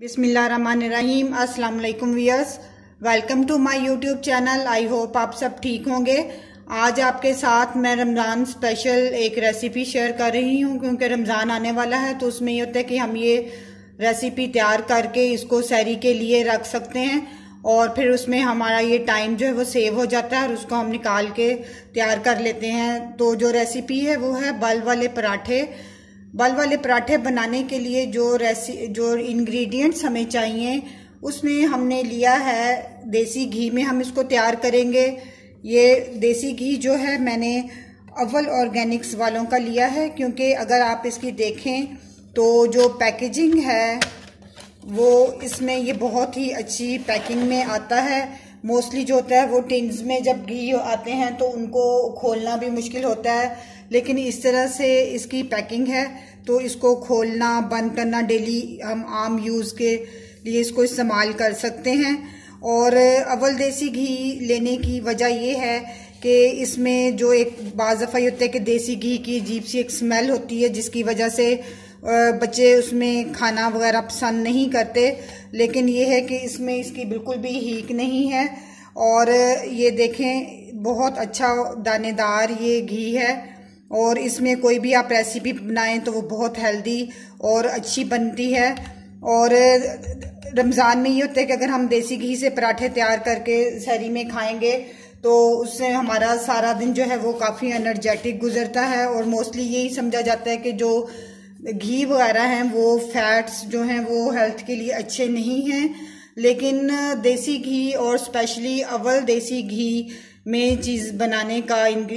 बिसमीम अस्सलाम वालेकुम viewers welcome to my YouTube channel. I hope आप सब ठीक होंगे। आज आपके साथ मैं रमज़ान स्पेशल एक रेसिपी शेयर कर रही हूँ, क्योंकि रमज़ान आने वाला है तो उसमें ये होता है कि हम ये रेसिपी तैयार करके इसको सैरी के लिए रख सकते हैं और फिर उसमें हमारा ये टाइम जो है वो सेव हो जाता है और उसको हम निकाल के तैयार कर लेते हैं। तो जो रेसिपी है वो है बल वाले पराठे। बल वाले पराठे बनाने के लिए जो रेसि जो इंग्रेडिएंट्स हमें चाहिए, उसमें हमने लिया है देसी घी में। हम इसको तैयार करेंगे। ये देसी घी जो है, मैंने अव्वल ऑर्गेनिक्स वालों का लिया है, क्योंकि अगर आप इसकी देखें तो जो पैकेजिंग है, वो इसमें ये बहुत ही अच्छी पैकिंग में आता है। मोस्टली जो होता है, वो टिन्स में जब घी आते हैं तो उनको खोलना भी मुश्किल होता है। लेकिन इस तरह से इसकी पैकिंग है तो इसको खोलना, बंद करना, डेली हम आम यूज़ के लिए इसको इस्तेमाल कर सकते हैं। और अव्वल देसी घी लेने की वजह ये है कि इसमें जो एक बाज़फ़ा होता है कि देसी घी की अजीब सी एक स्मेल होती है, जिसकी वजह से बच्चे उसमें खाना वगैरह पसंद नहीं करते। लेकिन ये है कि इसमें इसकी बिल्कुल भी हीक नहीं है। और ये देखें, बहुत अच्छा दानेदार ये घी है। और इसमें कोई भी आप रेसिपी बनाएँ तो वो बहुत हेल्दी और अच्छी बनती है। और रमज़ान में ये होता है कि अगर हम देसी घी से पराठे तैयार करके शहरी में खाएँगे तो उससे हमारा सारा दिन जो है वो काफ़ी एनर्जेटिक गुजरता है। और मोस्टली यही समझा जाता है कि जो घी वगैरह हैं, वो फैट्स जो हैं, वो हेल्थ के लिए अच्छे नहीं हैं। लेकिन देसी घी और स्पेशली अव्वल देसी घी में चीज़ बनाने का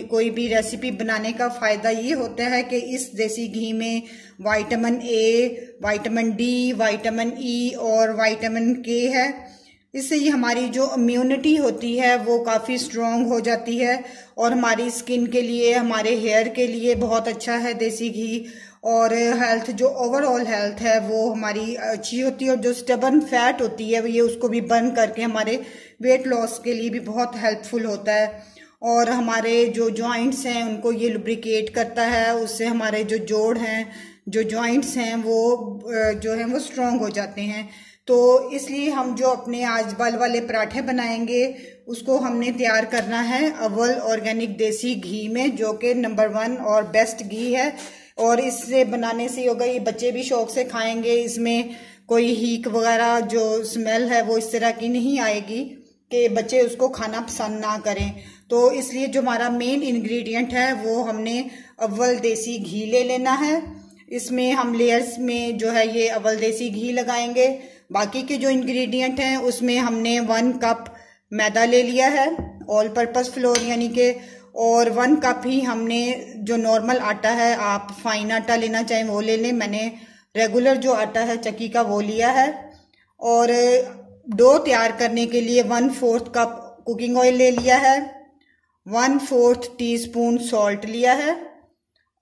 कोई भी रेसिपी बनाने का फ़ायदा ये होता है कि इस देसी घी में vitamin A vitamin D vitamin E और विटामिन के है। इससे ये हमारी जो इम्यूनिटी होती है, वो काफ़ी स्ट्रॉन्ग हो जाती है और हमारी स्किन के लिए, हमारे हेयर के लिए बहुत अच्छा है देसी घी। और हेल्थ जो ओवरऑल हेल्थ है, वो हमारी अच्छी होती है और जो स्टबन फैट होती है, ये उसको भी बर्न करके हमारे वेट लॉस के लिए भी बहुत हेल्पफुल होता है। और हमारे जो जॉइंट्स हैं, उनको ये लुब्रिकेट करता है, उससे हमारे जो जोड़ हैं, जो जॉइंट्स हैं, वो जो हैं, वो स्ट्रॉन्ग हो जाते हैं। तो इसलिए हम जो अपने आज बल वाले पराठे बनाएँगे, उसको हमने तैयार करना है अव्वल ऑर्गेनिक देसी घी में, जो कि नंबर वन और बेस्ट घी है। और इससे बनाने से होगा, ये बच्चे भी शौक से खाएँगे, इसमें कोई हीक वगैरह जो स्मेल है वो इस तरह की नहीं आएगी कि बच्चे उसको खाना पसंद ना करें। तो इसलिए जो हमारा मेन इंग्रेडिएंट है, वो हमने अव्वल देसी घी ले लेना है। इसमें हम लेयर्स में जो है ये अव्वल देसी घी लगाएँगे। बाकी के जो इंग्रेडिएंट हैं, उसमें हमने वन कप मैदा ले लिया है ऑल पर्पज़ फ्लोर यानी कि और वन कप ही हमने जो नॉर्मल आटा है, आप फाइन आटा लेना चाहें वो ले लें। मैंने रेगुलर जो आटा है, चक्की का वो लिया है। और डो तैयार करने के लिए one fourth cup cooking oil ले लिया है। वन फोर्थ टीस्पून सॉल्ट लिया है।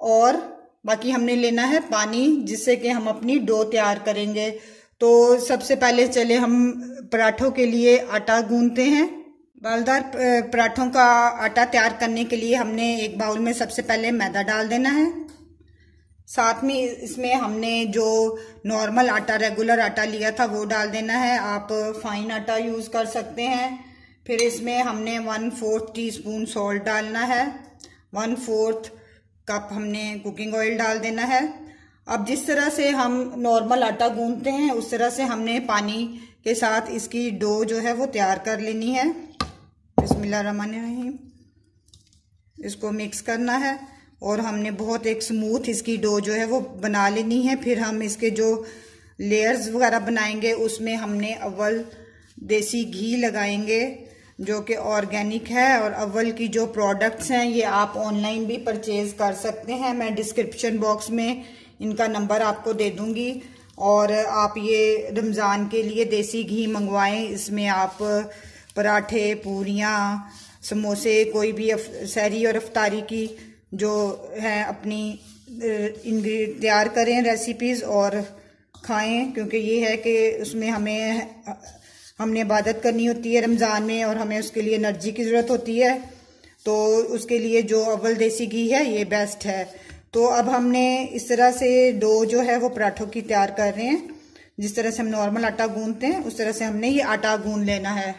और बाकी हमने लेना है पानी, जिससे कि हम अपनी डो तैयार करेंगे। तो सबसे पहले चले हम पराठों के लिए आटा गूंदते हैं। बालदार पराठों का आटा तैयार करने के लिए हमने एक बाउल में सबसे पहले मैदा डाल देना है। साथ में इसमें हमने जो नॉर्मल आटा, रेगुलर आटा लिया था, वो डाल देना है। आप फाइन आटा यूज़ कर सकते हैं। फिर इसमें हमने one fourth teaspoon salt डालना है। वन फोर्थ कप हमने कुकिंग ऑयल डाल देना है। अब जिस तरह से हम नॉर्मल आटा गूंदते हैं, उस तरह से हमने पानी के साथ इसकी डो जो है वो तैयार कर लेनी है। बिस्मिल्लाह इसको मिक्स करना है और हमने बहुत एक स्मूथ इसकी डो जो है वो बना लेनी है। फिर हम इसके जो लेयर्स वगैरह बनाएँगे, उसमें हमने अव्वल देसी घी लगाएँगे, जो कि ऑर्गेनिक है और अव्वल की जो प्रोडक्ट्स हैं, ये आप ऑनलाइन भी परचेज कर सकते हैं। मैं डिस्क्रिप्शन बॉक्स में इनका नंबर आपको दे दूँगी और आप ये रमज़ान के लिए देसी घी मंगवाएँ। इसमें आप पराठे, पूरियाँ, समोसे, कोई भी सहरी और अफ्तारी की जो है, अपनी तैयार करें रेसिपीज़ और खाएँ, क्योंकि ये है कि उसमें हमें हमने इबादत करनी होती है रमज़ान में और हमें उसके लिए एनर्जी की ज़रूरत होती है। तो उसके लिए जो अव्वल देसी घी है, ये बेस्ट है। तो अब हमने इस तरह से डो जो है, वो पराठों की तैयार कर रहे हैं। जिस तरह से हम नॉर्मल आटा गूंदते हैं, उस तरह से हमने ये आटा गूंद लेना है।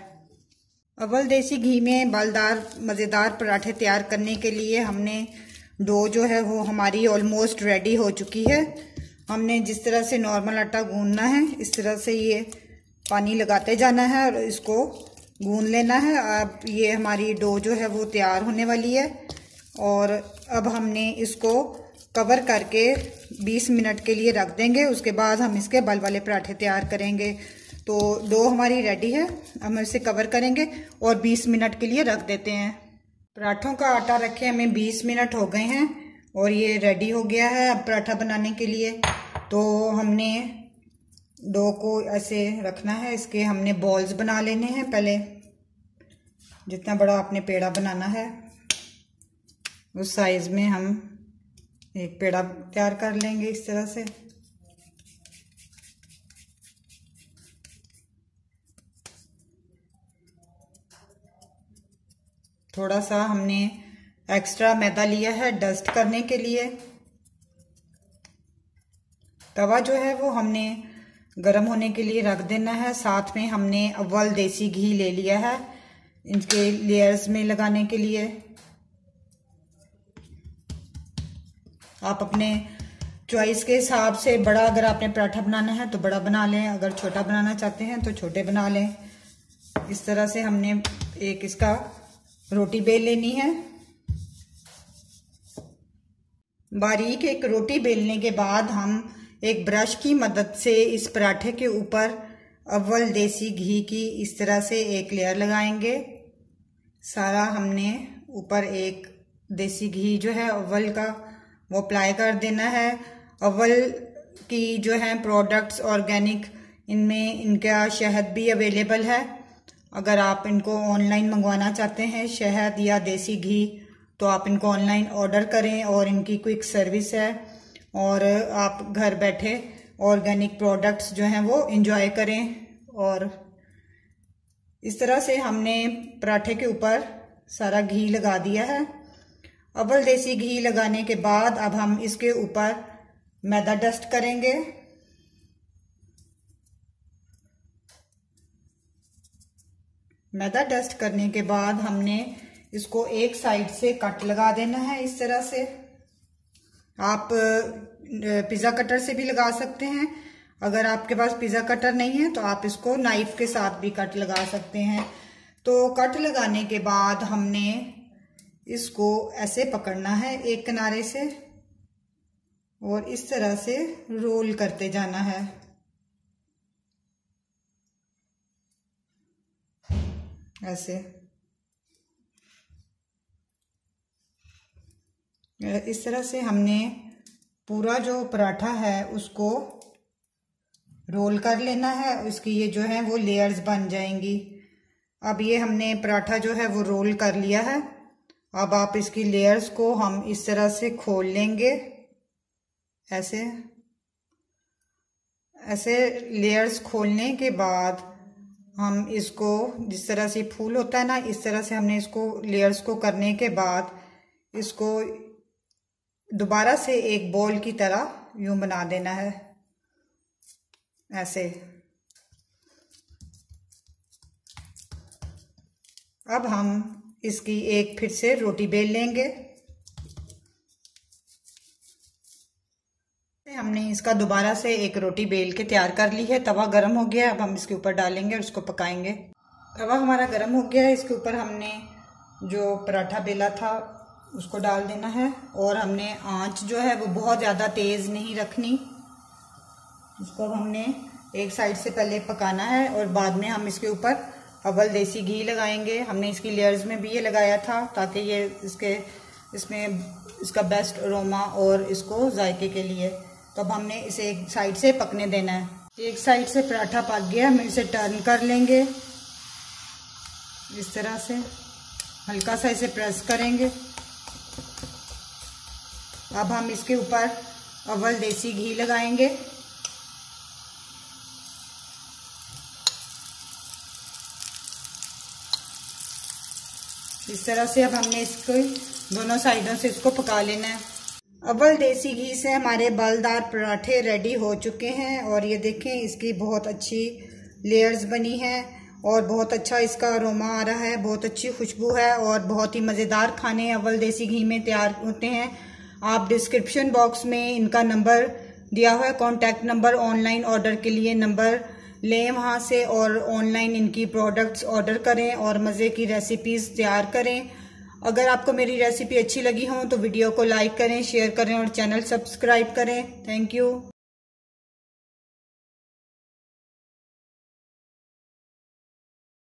अव्वल देसी घी में बालदार, मज़ेदार पराठे तैयार करने के लिए हमने डो जो है वो हमारी ऑलमोस्ट रेडी हो चुकी है। हमने जिस तरह से नॉर्मल आटा गूंदना है, इस तरह से ये पानी लगाते जाना है और इसको गूंद लेना है। अब ये हमारी डो जो है वो तैयार होने वाली है और अब हमने इसको कवर करके 20 मिनट के लिए रख देंगे। उसके बाद हम इसके बल वाले पराठे तैयार करेंगे। तो दो हमारी रेडी है। हम इसे कवर करेंगे और 20 मिनट के लिए रख देते हैं। पराठों का आटा रखे, हमें 20 मिनट हो गए हैं और ये रेडी हो गया है अब पराठा बनाने के लिए। तो हमने डो को ऐसे रखना है, इसके हमने बॉल्स बना लेने हैं पहले। जितना बड़ा आपने पेड़ा बनाना है, उस साइज़ में हम एक पेड़ा तैयार कर लेंगे इस तरह से। थोड़ा सा हमने एक्स्ट्रा मैदा लिया है डस्ट करने के लिए। तवा जो है वो हमने गर्म होने के लिए रख देना है। साथ में हमने अव्वल देसी घी ले लिया है इनके लेयर्स में लगाने के लिए। आप अपने चॉइस के हिसाब से बड़ा अगर आपने पराठा बनाना है तो बड़ा बना लें, अगर छोटा बनाना चाहते हैं तो छोटे बना लें। इस तरह से हमने एक इसका रोटी बेल लेनी है। बारीक एक रोटी बेलने के बाद हम एक ब्रश की मदद से इस पराठे के ऊपर अव्वल देसी घी की इस तरह से एक लेयर लगाएँगे। सारा हमने ऊपर एक देसी घी जो है अव्वल का वो अप्लाई कर देना है। अव्वल की जो है प्रोडक्ट्स ऑर्गेनिक इनमें इनका शहद भी अवेलेबल है। अगर आप इनको ऑनलाइन मंगवाना चाहते हैं, शहद या देसी घी तो आप इनको ऑनलाइन ऑर्डर करें और इनकी क्विक सर्विस है। और आप घर बैठे ऑर्गेनिक प्रोडक्ट्स जो हैं वो इंजॉय करें। और इस तरह से हमने पराठे के ऊपर सारा घी लगा दिया है। अव्वल देसी घी लगाने के बाद अब हम इसके ऊपर मैदा डस्ट करेंगे। मैदा डस्ट करने के बाद हमने इसको एक साइड से कट लगा देना है इस तरह से। आप पिज़्ज़ा कटर से भी लगा सकते हैं। अगर आपके पास पिज़्ज़ा कटर नहीं है तो आप इसको नाइफ के साथ भी कट लगा सकते हैं। तो कट लगाने के बाद हमने इसको ऐसे पकड़ना है एक किनारे से और इस तरह से रोल करते जाना है। ऐसे। इस तरह से हमने पूरा जो पराठा है उसको रोल कर लेना है, उसकी ये जो है वो लेयर्स बन जाएँगी। अब ये हमने पराठा जो है वो रोल कर लिया है। अब आप इसकी लेयर्स को हम इस तरह से खोल लेंगे। ऐसे। ऐसे लेयर्स खोलने के बाद हम इसको जिस तरह से फूल होता है ना, इस तरह से हमने इसको लेयर्स को करने के बाद इसको दोबारा से एक बॉल की तरह यूँ बना देना है, ऐसे। अब हम इसकी एक फिर से रोटी बेल लेंगे। हमने इसका दोबारा से एक रोटी बेल के तैयार कर ली है। तवा गर्म हो गया अब हम इसके ऊपर डालेंगे और इसको पकाएँगे। तवा हमारा गर्म हो गया है। इसके ऊपर हमने जो पराठा बेला था, उसको डाल देना है। और हमने आँच जो है, वो बहुत ज़्यादा तेज़ नहीं रखनी। इसको हमने एक साइड से पहले पकाना है और बाद में हम इसके ऊपर अव्वल देसी घी लगाएँगे। हमने इसकी लेयर्स में भी ये लगाया था ताकि ये इसके, इसमें इसका बेस्ट अरोमा और इसको जायके के लिए तो अब हमने इसे एक साइड से पकने देना है। एक साइड से पराठा पक गया, हम इसे टर्न कर लेंगे। इस तरह से हल्का सा इसे प्रेस करेंगे। अब हम इसके ऊपर अव्वल देसी घी लगाएँगे। इस तरह से अब हमने इसको दोनों साइडों से इसको पका लेना है। अव्वल देसी घी से हमारे बालदार पराठे रेडी हो चुके हैं और ये देखें, इसकी बहुत अच्छी लेयर्स बनी हैं और बहुत अच्छा इसका अरोमा आ रहा है, बहुत अच्छी खुशबू है और बहुत ही मज़ेदार खाने अव्वल देसी घी में तैयार होते हैं। आप डिस्क्रिप्शन बॉक्स में इनका नंबर दिया हुआ है कॉन्टैक्ट नंबर ऑनलाइन ऑर्डर के लिए नंबर लें वहाँ से और ऑनलाइन इनकी प्रोडक्ट्स ऑर्डर करें और मज़े की रेसिपीज़ तैयार करें। अगर आपको मेरी रेसिपी अच्छी लगी हो तो वीडियो को लाइक करें शेयर करें और चैनल सब्सक्राइब करें. Thank you